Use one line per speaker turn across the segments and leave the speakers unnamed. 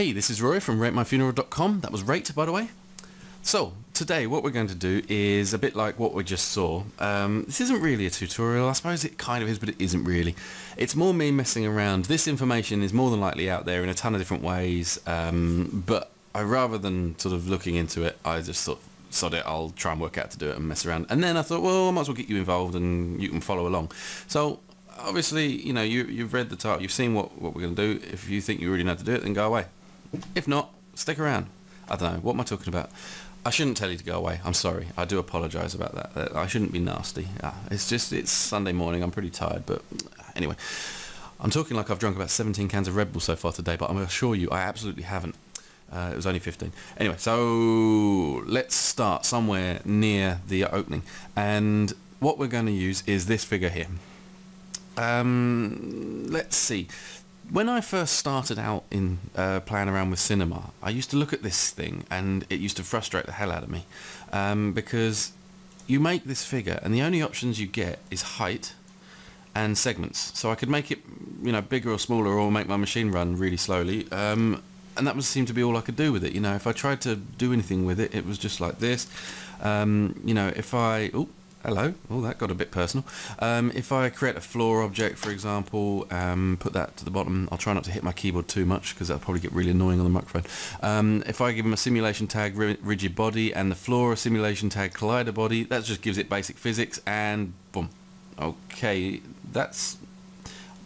Hey, this is Roy from RateMyFuneral.com. That was Rate, by the way. So, today what we're going to do is a bit like what we just saw. Um, this isn't really a tutorial. I suppose it kind of is, but it isn't really. It's more me messing around. This information is more than likely out there in a ton of different ways, um, but I rather than sort of looking into it, I just thought, sod it, I'll try and work out to do it and mess around. And then I thought, well, I might as well get you involved and you can follow along. So obviously, you know, you, you've read the title, you've seen what, what we're going to do. If you think you already know how to do it, then go away. If not, stick around. I don't know, what am I talking about? I shouldn't tell you to go away. I'm sorry. I do apologise about that. I shouldn't be nasty. it's just, it's Sunday morning. I'm pretty tired, but anyway. I'm talking like I've drunk about 17 cans of Red Bull so far today, but I'm assure you I absolutely haven't. Uh, it was only 15. Anyway, so let's start somewhere near the opening. And what we're going to use is this figure here. Um, let's see when I first started out in uh, playing around with cinema, I used to look at this thing and it used to frustrate the hell out of me um, because you make this figure and the only options you get is height and segments. So I could make it, you know, bigger or smaller or make my machine run really slowly. Um, and that was seemed to be all I could do with it. You know, if I tried to do anything with it, it was just like this. Um, you know, if I, oh, hello. Oh, that got a bit personal. Um, if I create a floor object, for example, um, put that to the bottom, I'll try not to hit my keyboard too much because that'll probably get really annoying on the microphone. Um, if I give them a simulation tag rigid body and the floor a simulation tag collider body, that just gives it basic physics and boom. Okay, that's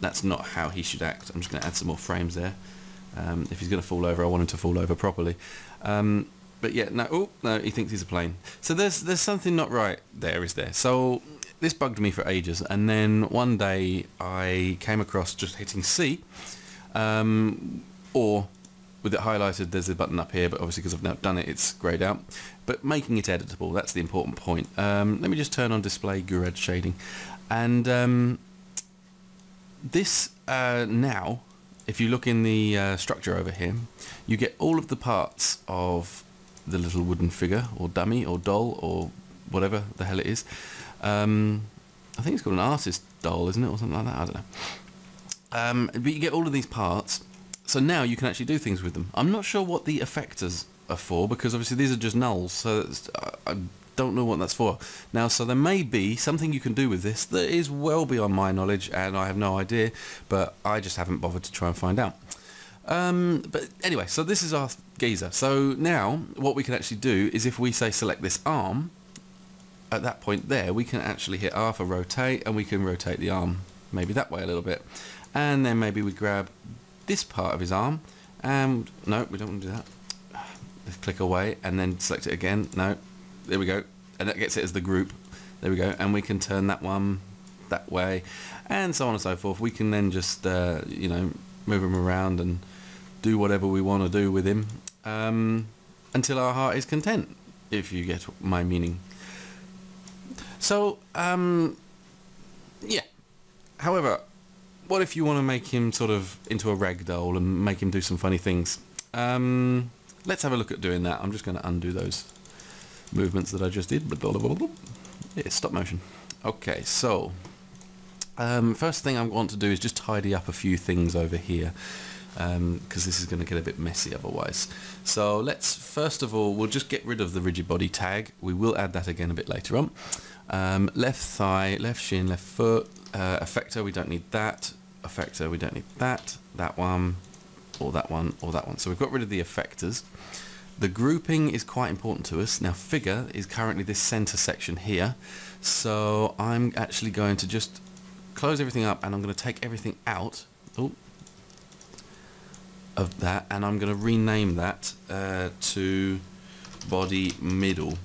that's not how he should act. I'm just going to add some more frames there. Um, if he's going to fall over, I want him to fall over properly. But yeah, no, oh, no, he thinks he's a plane. So there's there's something not right there, is there? So this bugged me for ages, and then one day I came across just hitting C, um, or with it highlighted, there's a button up here, but obviously because I've now done it, it's greyed out. But making it editable, that's the important point. Um, let me just turn on display Gouraud shading. And um, this uh, now, if you look in the uh, structure over here, you get all of the parts of the little wooden figure or dummy or doll or whatever the hell it is. Um, I think it's called an artist doll, isn't it, or something like that? I don't know. Um, but you get all of these parts, so now you can actually do things with them. I'm not sure what the effectors are for because obviously these are just nulls, so I don't know what that's for. Now, so there may be something you can do with this that is well beyond my knowledge, and I have no idea, but I just haven't bothered to try and find out. Um, but anyway, so this is our geezer. So now what we can actually do is if we say select this arm, at that point there we can actually hit R for rotate and we can rotate the arm maybe that way a little bit. And then maybe we grab this part of his arm and no, we don't want to do that. Let's click away and then select it again. No, there we go. And that gets it as the group. There we go. And we can turn that one that way and so on and so forth. We can then just, uh, you know, move him around and do whatever we want to do with him um, until our heart is content, if you get my meaning. So, um, yeah. However, what if you want to make him sort of into a rag doll and make him do some funny things? Um, let's have a look at doing that. I'm just going to undo those movements that I just did. Blah, blah, blah, Yeah, stop motion. Okay, so um, first thing I want to do is just tidy up a few things over here because um, this is going to get a bit messy otherwise. So let's first of all, we'll just get rid of the rigid body tag. We will add that again a bit later on. Um, left thigh, left shin, left foot, uh, effector, we don't need that. Effector, we don't need that. That one, or that one, or that one. So we've got rid of the effectors. The grouping is quite important to us. Now figure is currently this center section here. So I'm actually going to just close everything up and I'm going to take everything out. Oh, of that and I'm going to rename that uh, to body middle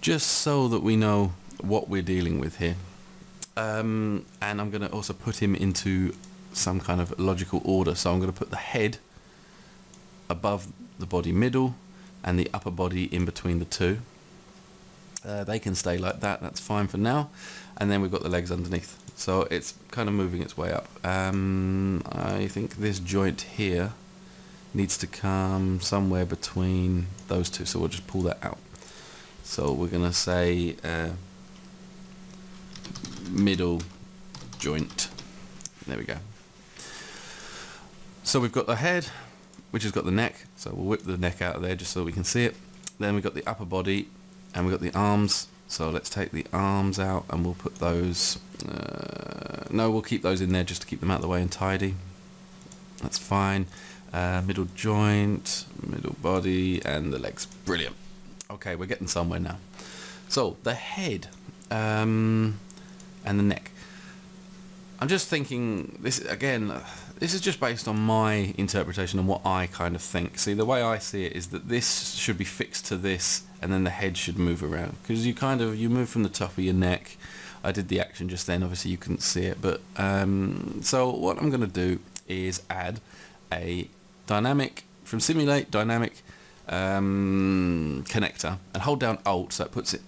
just so that we know what we're dealing with here. Um, and I'm going to also put him into some kind of logical order. So I'm going to put the head above the body middle and the upper body in between the two. Uh, they can stay like that. That's fine for now. And then we've got the legs underneath. So it's kind of moving its way up. Um, I think this joint here needs to come somewhere between those two so we'll just pull that out so we're gonna say uh, middle joint there we go so we've got the head which has got the neck. So we'll whip the neck out of there just so we can see it. Then we've got the upper body and we've got the arms. So let's take the arms out and we'll put those... Uh, no, we'll keep those in there just to keep them out of the way and tidy. That's fine. Uh, middle joint, middle body, and the legs. Brilliant. Okay, we're getting somewhere now. So, the head um, and the neck. I'm just thinking, this again, this is just based on my interpretation and what I kind of think. See, the way I see it is that this should be fixed to this and then the head should move around. Because you kind of, you move from the top of your neck. I did the action just then, obviously you couldn't see it. But, um, so what I'm going to do is add a dynamic, from simulate dynamic um, connector and hold down alt so it puts it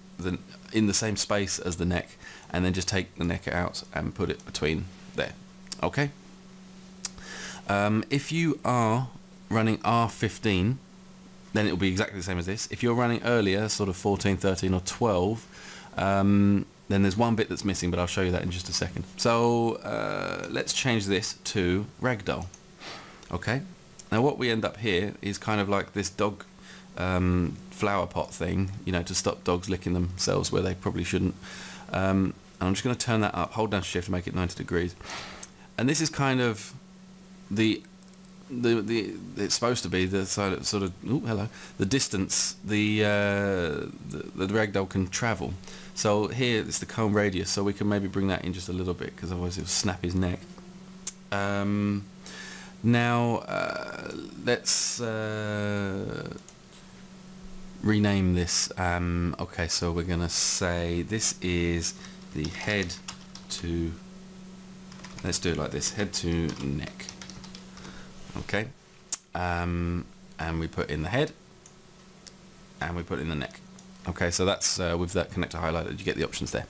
in the same space as the neck and then just take the neck out and put it between there. Okay. Um, if you are running R15, then it will be exactly the same as this. If you're running earlier, sort of 14, 13 or 12, um, then there's one bit that's missing, but I'll show you that in just a second. So uh, let's change this to ragdoll. Okay. Now what we end up here is kind of like this dog um, flower pot thing, you know, to stop dogs licking themselves where they probably shouldn't. Um, and I'm just going to turn that up, hold down shift to make it 90 degrees. And this is kind of the the the it's supposed to be the sort of, sort of oh hello the distance the, uh, the the ragdoll can travel. So here it's the cone radius, so we can maybe bring that in just a little bit because otherwise it'll snap his neck. Um, now uh, let's uh, rename this. Um, okay, so we're gonna say this is the head to. Let's do it like this: head to neck. Okay, um, and we put in the head, and we put in the neck. Okay, so that's uh, with that connector highlighted. You get the options there.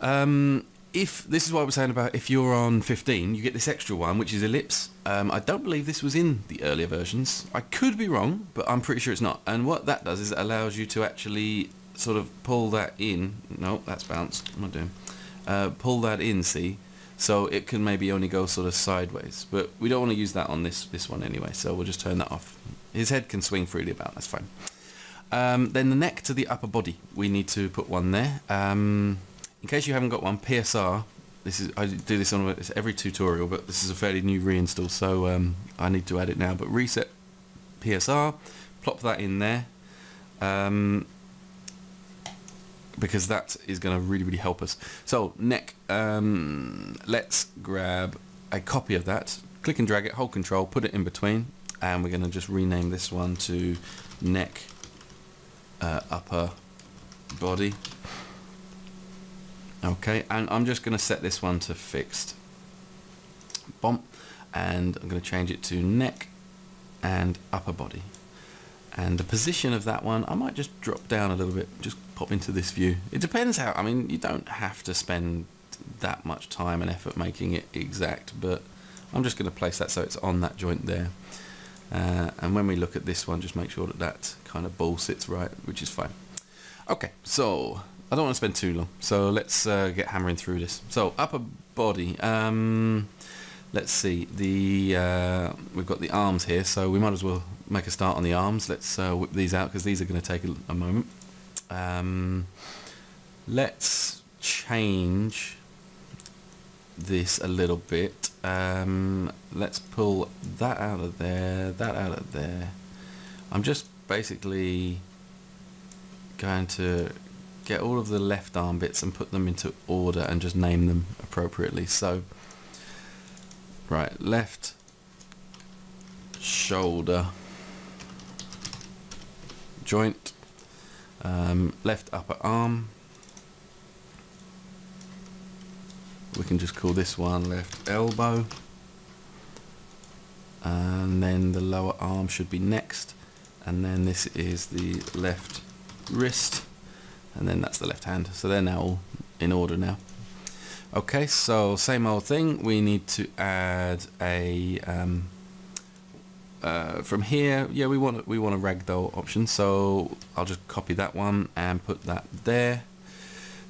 Um, if this is what I was saying about if you're on 15 you get this extra one which is ellipse. Um, I don't believe this was in the earlier versions. I could be wrong but I'm pretty sure it's not. And what that does is it allows you to actually sort of pull that in. No that's bounced. What am I doing? Uh, pull that in see? So it can maybe only go sort of sideways. But we don't want to use that on this this one anyway so we'll just turn that off. His head can swing freely about that's fine. Um, then the neck to the upper body. We need to put one there. Um, in case you haven't got one, PSR, this is I do this on every tutorial, but this is a fairly new reinstall, so um, I need to add it now. But reset PSR, plop that in there, um, because that is going to really, really help us. So neck, um, let's grab a copy of that, click and drag it, hold control, put it in between, and we're going to just rename this one to neck uh, upper body okay and I'm just going to set this one to fixed. Bomb and I'm going to change it to neck and upper body. And the position of that one I might just drop down a little bit just pop into this view. It depends how I mean you don't have to spend that much time and effort making it exact but I'm just going to place that so it's on that joint there. Uh, and when we look at this one just make sure that that kind of ball sits right which is fine. Okay so I don't want to spend too long, so let's uh, get hammering through this. So upper body. Um, let's see. The uh, we've got the arms here, so we might as well make a start on the arms. Let's uh, whip these out because these are going to take a, a moment. Um, let's change this a little bit. Um, let's pull that out of there, that out of there. I'm just basically going to get all of the left arm bits and put them into order and just name them appropriately. So, right, left shoulder joint, um, left upper arm. We can just call this one left elbow. And then the lower arm should be next. And then this is the left wrist and then that's the left hand. So they're now all in order now. Okay so same old thing. We need to add a um, uh, from here. Yeah we want we want a ragdoll option. So I'll just copy that one and put that there.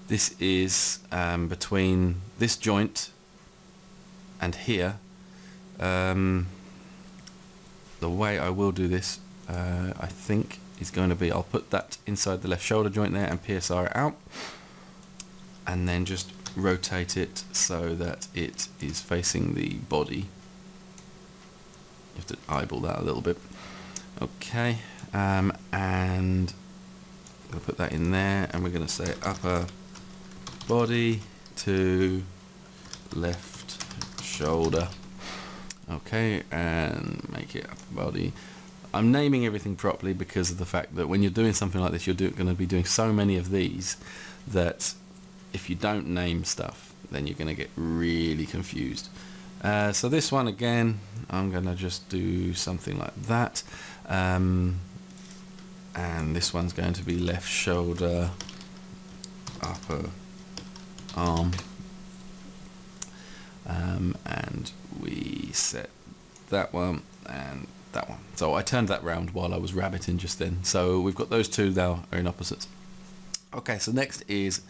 This is um, between this joint and here. Um, the way I will do this, uh, I think, is going to be I'll put that inside the left shoulder joint there and PSR it out, and then just rotate it so that it is facing the body. You have to eyeball that a little bit. Okay, um, and we'll put that in there, and we're going to say upper body to left shoulder. Okay, and make it upper body. I'm naming everything properly because of the fact that when you're doing something like this, you're going to be doing so many of these that if you don't name stuff, then you're going to get really confused. Uh, so this one again, I'm going to just do something like that. Um, and this one's going to be left shoulder, upper arm. Um, and we set that one and that one. So I turned that round while I was rabbiting just then. So we've got those two now are in opposites. Okay, so next is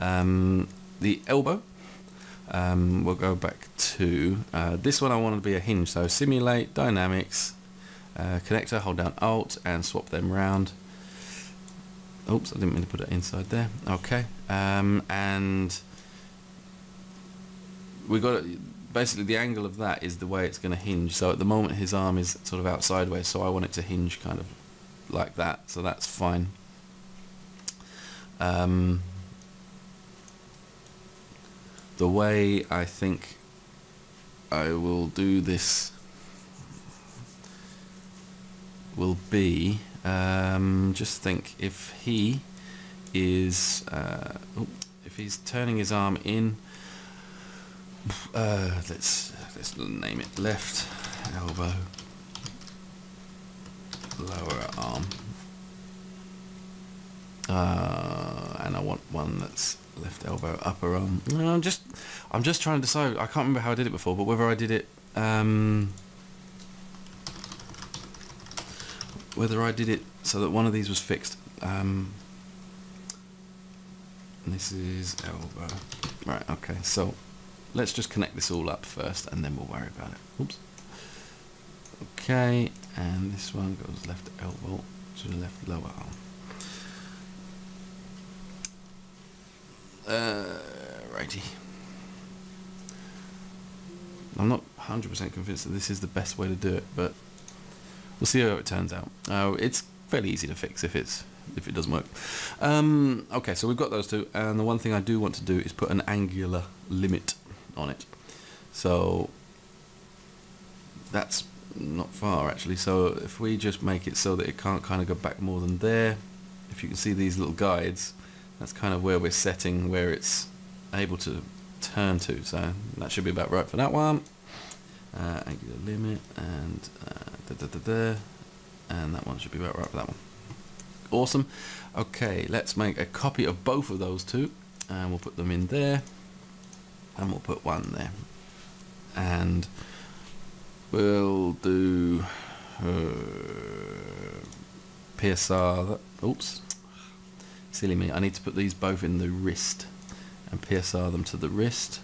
um, the elbow. Um, we'll go back to uh, this one I want to be a hinge. So simulate, dynamics, uh, connector, hold down alt and swap them round. Oops, I didn't mean to put it inside there. Okay, um, and we got basically the angle of that is the way it's going to hinge. So at the moment his arm is sort of out sideways, so I want it to hinge kind of like that. So that's fine. Um, the way I think I will do this will be um, just think if he is uh, if he's turning his arm in uh, let's let's name it left. Elbow. Lower arm. Uh, and I want one that's left elbow upper arm. No, I'm just I'm just trying to decide. I can't remember how I did it before but whether I did it um, whether I did it so that one of these was fixed. Um, this is elbow. Right okay so let's just connect this all up first and then we'll worry about it. Oops. Okay and this one goes left elbow to the left lower arm. Uh, righty. I'm not 100% convinced that this is the best way to do it but we'll see how it turns out. Uh, it's fairly easy to fix if it's if it doesn't work. Um, okay so we've got those two and the one thing I do want to do is put an angular limit on it. So that's not far actually. So if we just make it so that it can't kind of go back more than there, if you can see these little guides, that's kind of where we're setting where it's able to turn to. So that should be about right for that one. Uh, angular limit and uh, da, da, da, and that one should be about right for that one. Awesome. Okay, let's make a copy of both of those two and we'll put them in there and we'll put one there. And we'll do uh, PSR oops. Silly me I need to put these both in the wrist and PSR them to the wrist.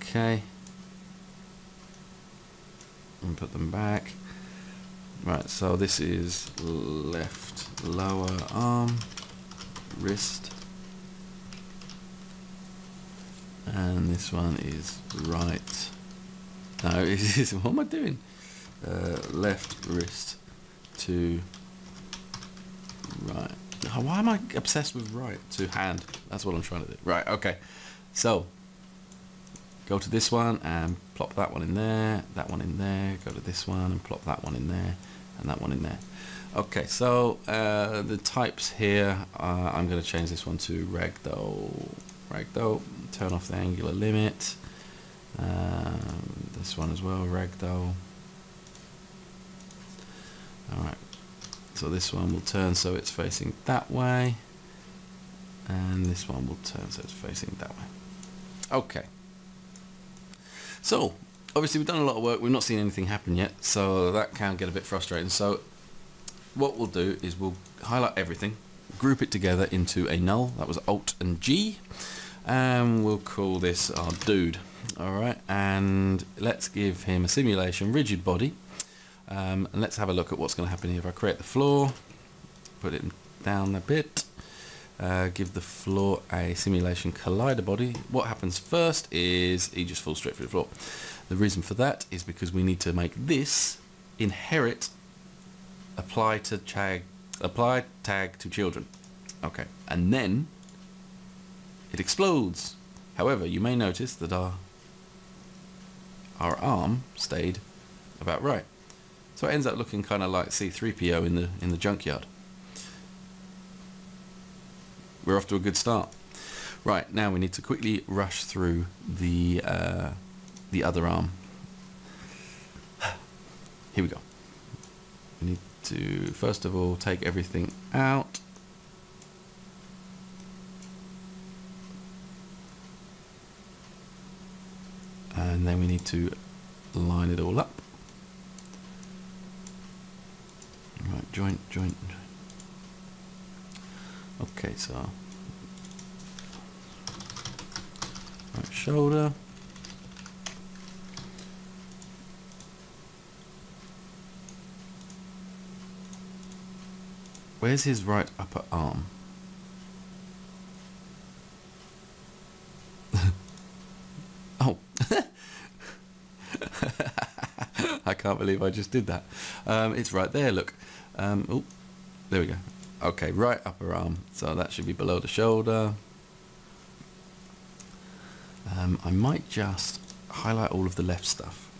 Okay. And put them back. Right so this is left lower arm wrist and this one is right. No it is what am I doing? Uh, left wrist to right. Oh, why am I obsessed with right to hand? That's what I'm trying to do. Right okay. So go to this one and plop that one in there that one in there go to this one and plop that one in there and that one in there. Okay so uh, the types here uh, I'm going to change this one to ragdoll. Ragdoll turn off the angular limit. Um, this one as well ragdoll. Alright so this one will turn so it's facing that way and this one will turn so it's facing that way. Okay. So obviously we've done a lot of work we've not seen anything happen yet so that can get a bit frustrating. So what we'll do is we'll highlight everything group it together into a null that was alt and G and we'll call this our dude. All right, and let's give him a simulation rigid body. Um, and let's have a look at what's going to happen here. If I create the floor, put it down a bit, uh, give the floor a simulation collider body. What happens first is he just falls straight through the floor. The reason for that is because we need to make this inherit apply to tag apply tag to children. Okay, and then it explodes. However, you may notice that our our arm stayed about right. So it ends up looking kind of like C3PO in the in the junkyard. We're off to a good start. Right, now we need to quickly rush through the uh, the other arm. Here we go. We need to first of all take everything out. And then we need to line it all up. Right, joint, joint. Okay, so right shoulder. Where's his right upper arm? oh. I can't believe I just did that. Um, it's right there, look. Um, oh, there we go. Okay, right upper arm. So that should be below the shoulder. Um, I might just highlight all of the left stuff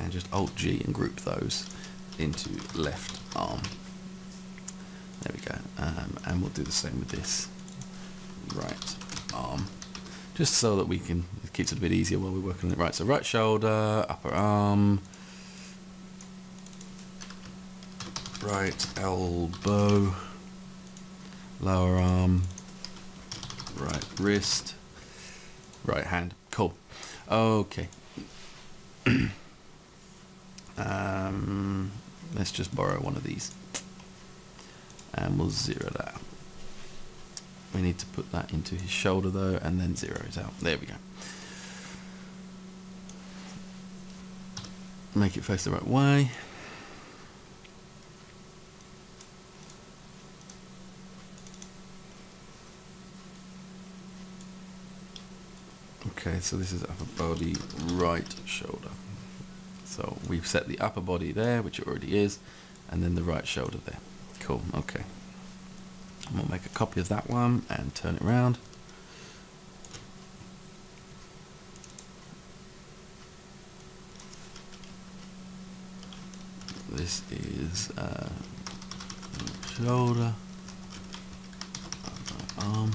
and just Alt-G and group those into left arm. There we go. Um, and we'll do the same with this right arm. Just so that we can, it keeps it a bit easier while we're working on it. Right, so right shoulder, upper arm, right elbow, lower arm, right wrist, right hand. Cool. Okay. um, let's just borrow one of these and we'll zero that out. We need to put that into his shoulder though and then zero it out. There we go. Make it face the right way. Okay, so this is upper body, right shoulder. So we've set the upper body there, which it already is, and then the right shoulder there. Cool, okay. I'm to make a copy of that one and turn it around. This is uh, shoulder, arm.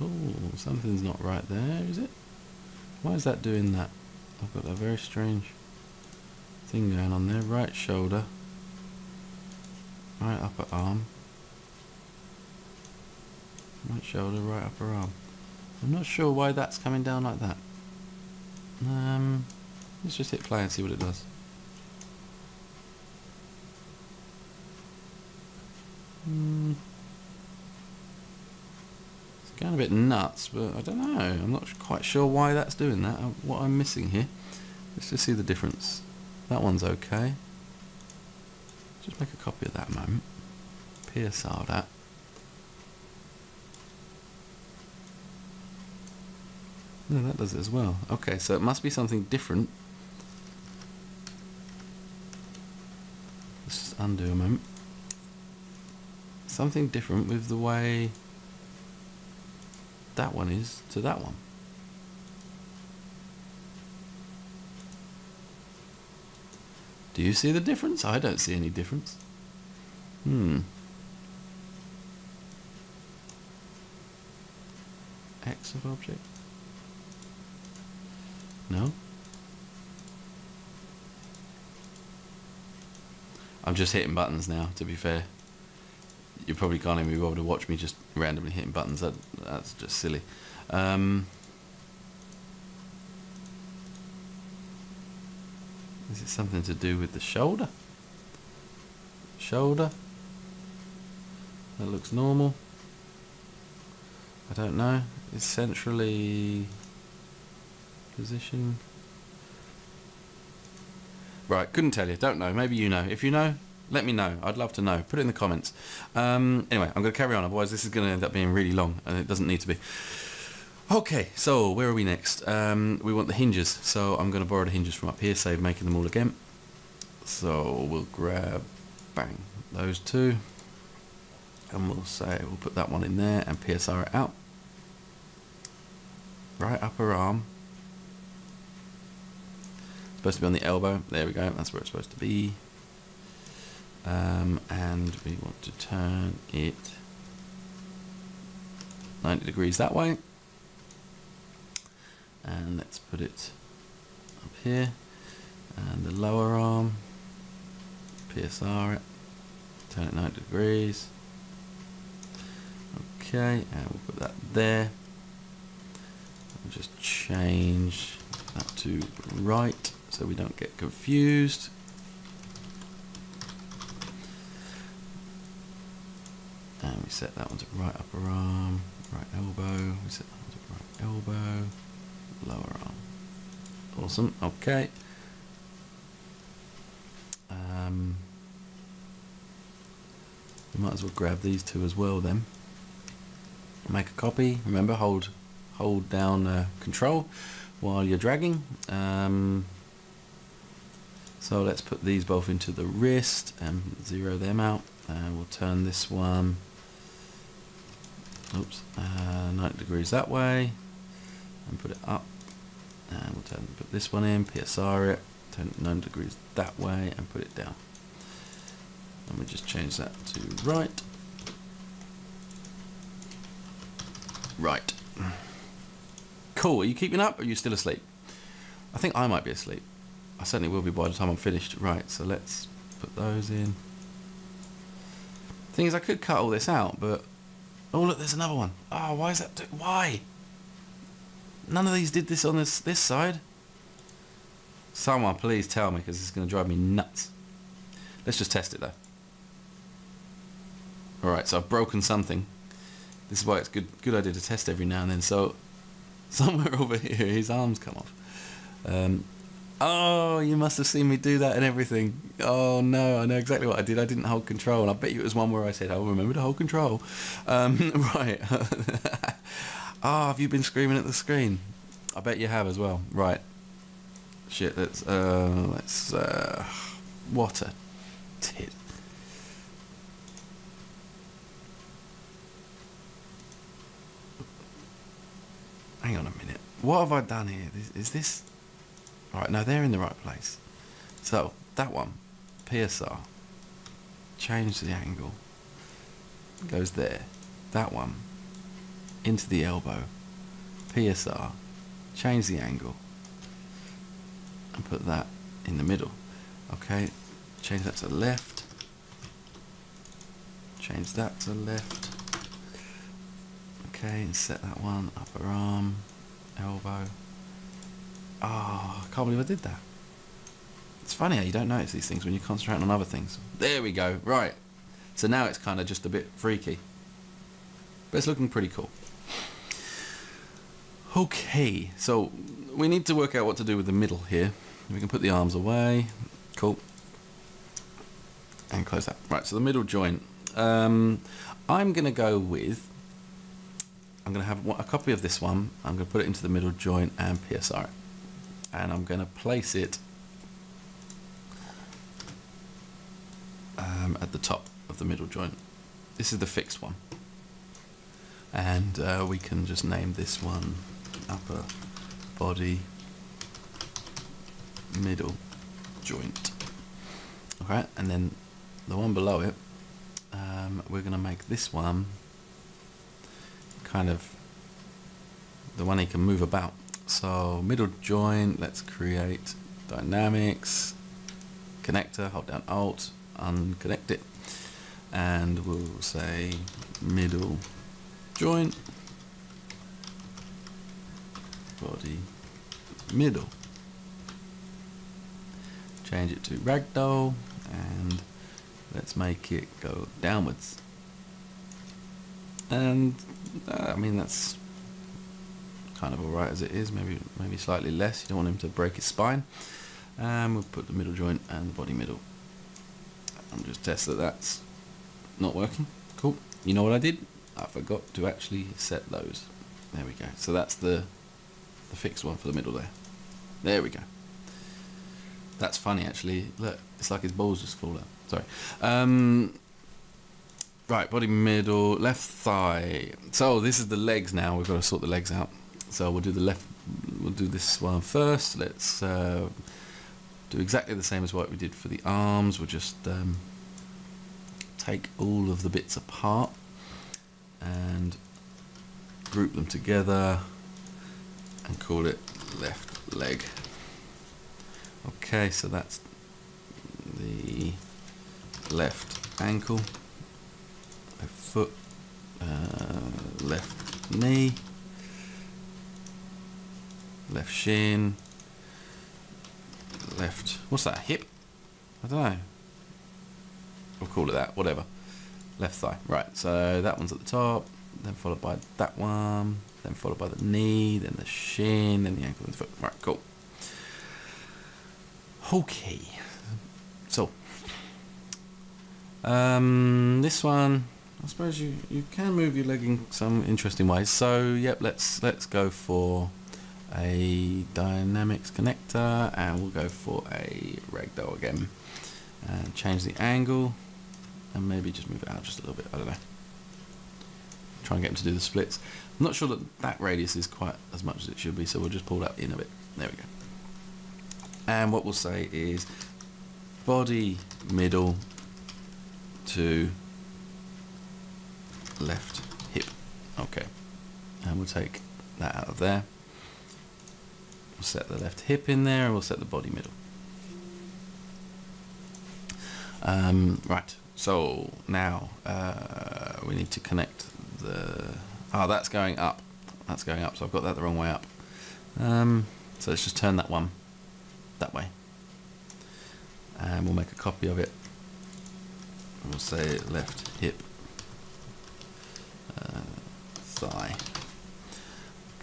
Oh, something's not right there, is it? Why is that doing that? I've got a very strange thing going on there. Right shoulder. Right upper arm. Right shoulder, right upper arm. I'm not sure why that's coming down like that. Um, let's just hit play and see what it does. Hmm. Going a bit nuts, but I don't know. I'm not quite sure why that's doing that. Uh, what I'm missing here. Let's just see the difference. That one's okay. Just make a copy of that moment. PSR that. No, that does it as well. Okay, so it must be something different. Let's just undo a moment. Something different with the way that one is to that one. Do you see the difference? I don't see any difference. Hmm. X of object? No? I'm just hitting buttons now, to be fair you probably can't even be able to watch me just randomly hitting buttons. That that's just silly. Um, is it something to do with the shoulder? shoulder. That looks normal. I don't know. It's centrally positioned. Right, couldn't tell you. Don't know. Maybe you know. If you know, let me know. I'd love to know. Put it in the comments. Um, anyway, I'm going to carry on. Otherwise, this is going to end up being really long, and it doesn't need to be. Okay, so where are we next? Um, we want the hinges. So I'm going to borrow the hinges from up here, save making them all again. So we'll grab, bang, those two. And we'll say, we'll put that one in there and PSR it out. Right upper arm. Supposed to be on the elbow. There we go. That's where it's supposed to be. Um, and we want to turn it 90 degrees that way. And let's put it up here. And the lower arm, PSR it, turn it 90 degrees. Okay, and we'll put that there. Just change that to right so we don't get confused. And we set that one to right upper arm, right elbow, we set that one to right elbow, lower arm. Awesome, okay. Um, we might as well grab these two as well then. Make a copy, remember hold hold down uh, control while you're dragging. Um, so let's put these both into the wrist and zero them out. And we'll turn this one, oops, uh, 90 degrees that way, and put it up. And we'll turn, put this one in, PSR it, turn it 90 degrees that way, and put it down. And we just change that to right. Right. Cool. Are you keeping up or are you still asleep? I think I might be asleep. I certainly will be by the time I'm finished. Right, so let's put those in. Thing is, I could cut all this out, but... Oh, look, there's another one. Oh, why is that... Why? None of these did this on this, this side. Someone please tell me, because it's going to drive me nuts. Let's just test it, though. Alright, so I've broken something. This is why it's good good idea to test every now and then. So somewhere over here, his arms come off. Um, oh, you must have seen me do that and everything. Oh no, I know exactly what I did. I didn't hold control. I bet you it was one where I said, "I "Oh, remember to hold control." Um, right. Ah, oh, have you been screaming at the screen? I bet you have as well. Right. Shit. Let's. Uh, let's. Uh, what a tit. hang on a minute. What have I done here? Is, is this... Alright, now they're in the right place. So, that one, PSR, change the angle, goes there. That one, into the elbow, PSR, change the angle, and put that in the middle. Okay, change that to left, change that to left, Okay, and set that one, upper arm, elbow. Oh, I can't believe I did that. It's funny how you don't notice these things when you're concentrating on other things. There we go, right. So now it's kind of just a bit freaky. But it's looking pretty cool. Okay, so we need to work out what to do with the middle here. We can put the arms away. Cool. And close that. Right, so the middle joint. Um, I'm going to go with I'm going to have a copy of this one. I'm going to put it into the middle joint and PSR it. And I'm going to place it um, at the top of the middle joint. This is the fixed one. And uh, we can just name this one upper body middle joint. Okay, and then the one below it, um, we're going to make this one kind of the one he can move about. So middle joint, let's create dynamics, connector, hold down alt, unconnect it, and we'll say middle joint, body, middle. Change it to ragdoll and let's make it go downwards. And uh, I mean that's kind of alright as it is, maybe maybe slightly less. You don't want him to break his spine. And we'll put the middle joint and the body middle. And just test that that's not working. Cool. You know what I did? I forgot to actually set those. There we go. So that's the the fixed one for the middle there. There we go. That's funny actually. Look, it's like his balls just fall out. Sorry. Um, right, body middle, left thigh. So this is the legs now. We've got to sort the legs out. So we'll do the left. We'll do this one first. Let's uh, do exactly the same as what we did for the arms. We'll just um, take all of the bits apart and group them together and call it left leg. Okay, so that's the left ankle, left foot, uh, left knee, left shin, left, what's that, hip? I don't know. We'll call it that, whatever. Left thigh, right, so that one's at the top, then followed by that one, then followed by the knee, then the shin, then the ankle and the foot. Right, cool. Okay. So, um, this one, I suppose you, you can move your leg in some interesting ways. So, yep, let's let's go for a dynamics connector, and we'll go for a ragdoll again, and change the angle, and maybe just move it out just a little bit. I don't know. Try and get him to do the splits. I'm not sure that that radius is quite as much as it should be, so we'll just pull that in a bit. There we go. And what we'll say is body middle to left hip. Okay. And we'll take that out of there. We'll set the left hip in there and we'll set the body middle. Um, right, so now uh, we need to connect the... Oh, that's going up. That's going up, so I've got that the wrong way up. Um, so let's just turn that one that way. And we'll make a copy of it. We'll say left hip, uh, thigh.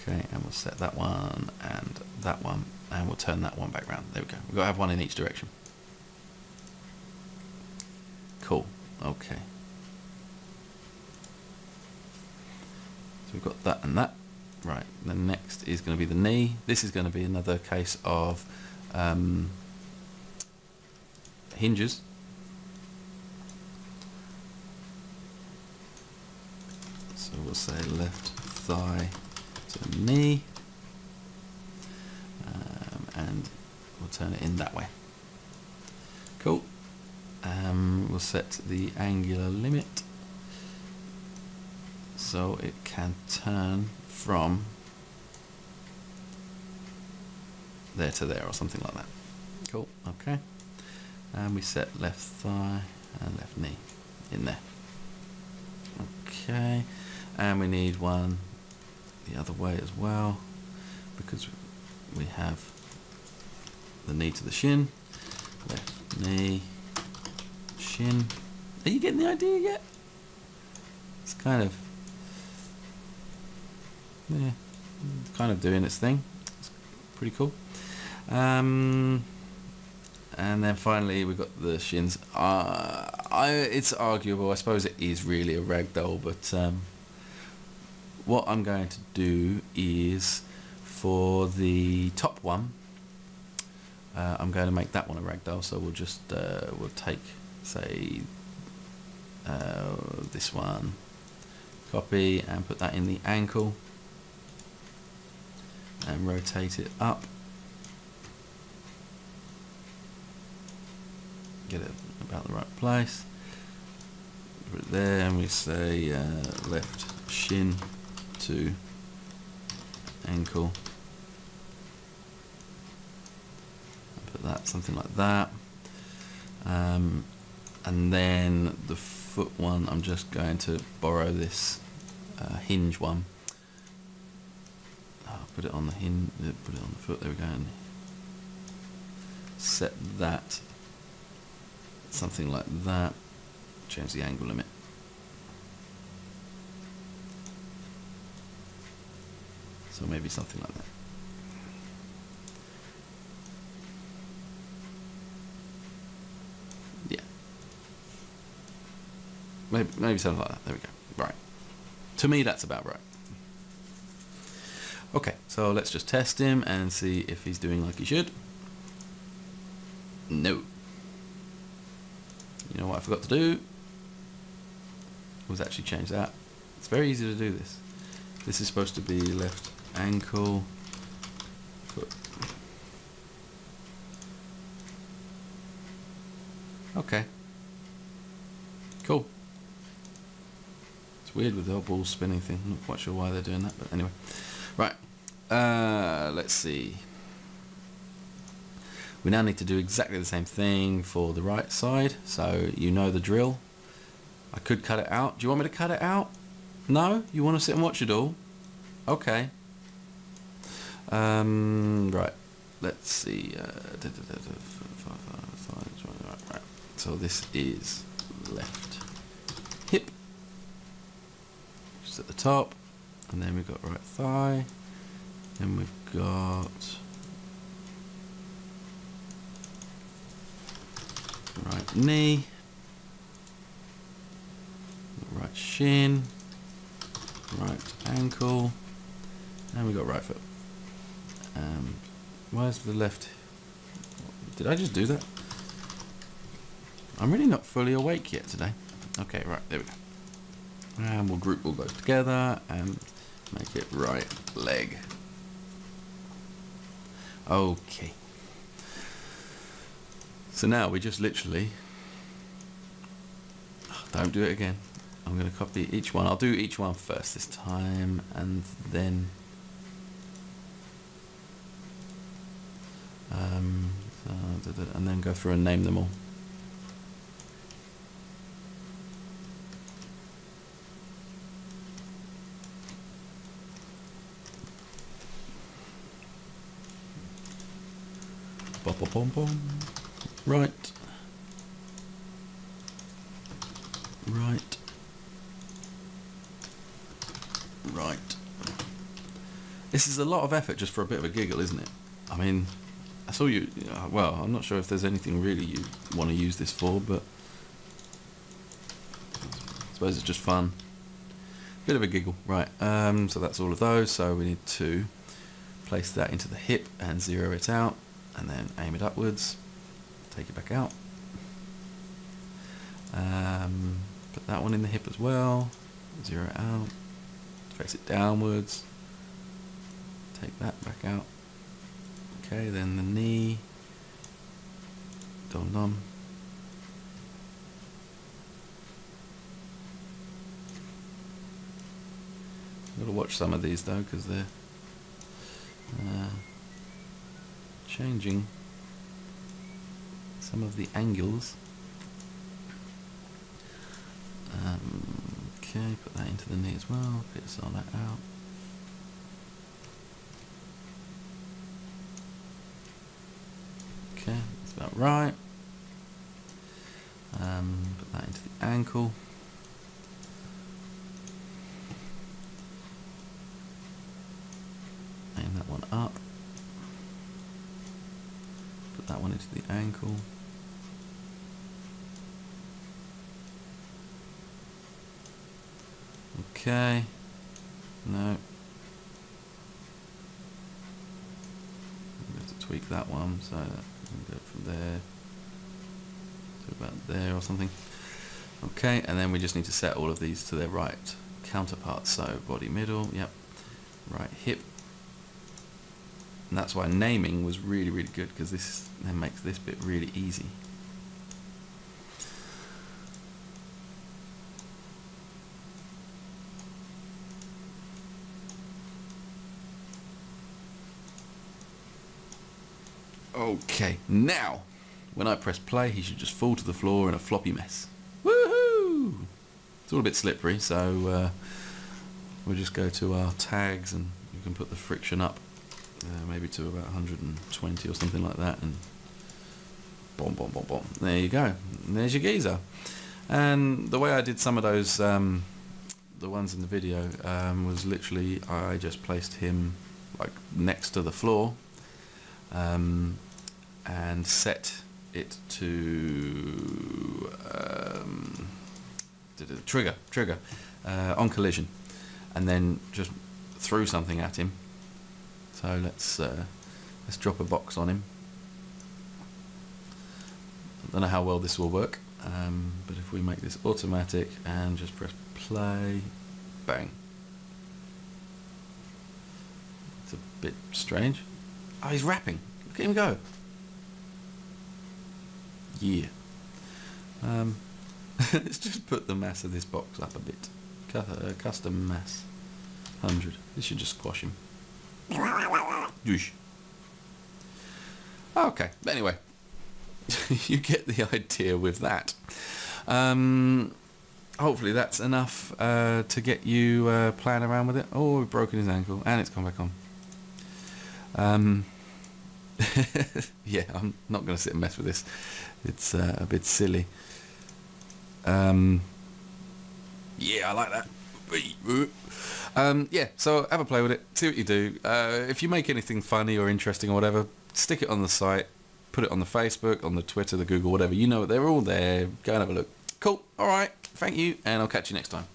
Okay, and we'll set that one and that one, and we'll turn that one back round. There we go. We've got to have one in each direction. Cool. Okay. So we've got that and that. Right, the next is going to be the knee. This is going to be another case of um, hinges. So we'll say left thigh to knee, um, and we'll turn it in that way. Cool. Um, we'll set the angular limit so it can turn from there to there or something like that. Cool, okay. And we set left thigh and left knee in there. Okay, and we need one the other way as well because we have the knee to the shin, left knee, shin. Are you getting the idea yet? It's kind of, yeah, kind of doing its thing. It's pretty cool. Um, and then finally we've got the shins. Uh, I, it's arguable. I suppose it is really a ragdoll, but um, what I'm going to do is for the top one, uh, I'm going to make that one a ragdoll. So we'll just uh, we'll take say uh, this one, copy and put that in the ankle, and rotate it up. get it about the right place. Put it there and we say uh, left shin to ankle. Put that something like that. Um, and then the foot one, I'm just going to borrow this uh, hinge one. Oh, put it on the hinge, put it on the foot, there we go. And set that something like that change the angle limit. Maybe something like that. Yeah. Maybe, maybe something like that. There we go. Right. To me, that's about right. Okay, so let's just test him and see if he's doing like he should. No. You know what I forgot to do? Was actually change that. It's very easy to do this. This is supposed to be left ankle, foot. Okay. Cool. It's weird with the whole ball spinning thing. I'm not quite sure why they're doing that, but anyway. Right. Uh, let's see. We now need to do exactly the same thing for the right side. So you know the drill. I could cut it out. Do you want me to cut it out? No? You want to sit and watch it all? Okay. Um, right. Let's see. So this is left hip. Just at the top. And then we've got right thigh. Then we've got right knee, right shin, right ankle, and we've got right foot. Um, where's the left? Did I just do that? I'm really not fully awake yet today. Okay, right, there we go. And we'll group all those together and make it right leg. Okay. So now we just literally, don't do it again. I'm going to copy each one. I'll do each one first this time and then um, and then go through and name them all. Right. Right. Right. This is a lot of effort just for a bit of a giggle, isn't it? I mean, I saw you. Well, I'm not sure if there's anything really you want to use this for, but I suppose it's just fun. Bit of a giggle, right? Um, so that's all of those. So we need to place that into the hip and zero it out and then aim it upwards, take it back out. Um, put that one in the hip as well, zero out, face it downwards, take that back out. Okay, then the knee, dum dum. Got to watch some of these though, because they're uh, changing some of the angles. Um, okay, put that into the knee as well, bits all that out. Okay, that's about right. Um, put that into the ankle. Aim that one up. Put that one into the ankle. Okay. No. We have to tweak that one so that can go from there to about there or something. Okay, and then we just need to set all of these to their right counterparts. So body middle, yep. Right hip, and that's why naming was really, really good because this then makes this bit really easy. Okay, now, when I press play, he should just fall to the floor in a floppy mess. Woohoo! It's all a bit slippery, so uh, we'll just go to our tags and you can put the friction up uh, maybe to about 120 or something like that, and boom, boom, boom, boom. There you go. And there's your geezer. And the way I did some of those, um, the ones in the video, um, was literally I just placed him like next to the floor um, and set it to um, trigger, trigger, uh, on collision, and then just threw something at him. So let's uh, let's drop a box on him. I don't know how well this will work, um, but if we make this automatic and just press play, bang. It's a bit strange. Oh, he's rapping. Look at him go. Yeah. Um, let's just put the mass of this box up a bit. Uh, custom mass. 100. This should just squash him. Okay, anyway. you get the idea with that. Um, hopefully that's enough uh, to get you uh, playing around with it. Oh, we've broken his ankle and it's come back on. Um, yeah, I'm not going to sit and mess with this. It's uh, a bit silly. Um, yeah, I like that. Um, yeah, so have a play with it. See what you do. Uh, if you make anything funny or interesting or whatever, stick it on the site. Put it on the Facebook, on the Twitter, the Google, whatever. You know, they're all there. Go and have a look. Cool. All right. Thank you, and I'll catch you next time.